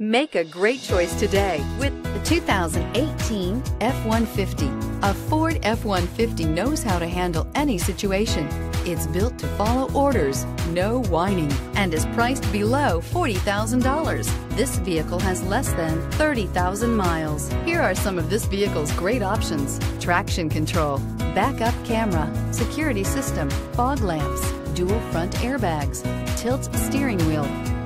Make a great choice today with the 2018 F-150. A Ford F-150 knows how to handle any situation. It's built to follow orders, no whining, and is priced below $40,000. This vehicle has less than 30,000 miles. Here are some of this vehicle's great options. Traction control, backup camera, security system, fog lamps, dual front airbags, tilt steering wheel,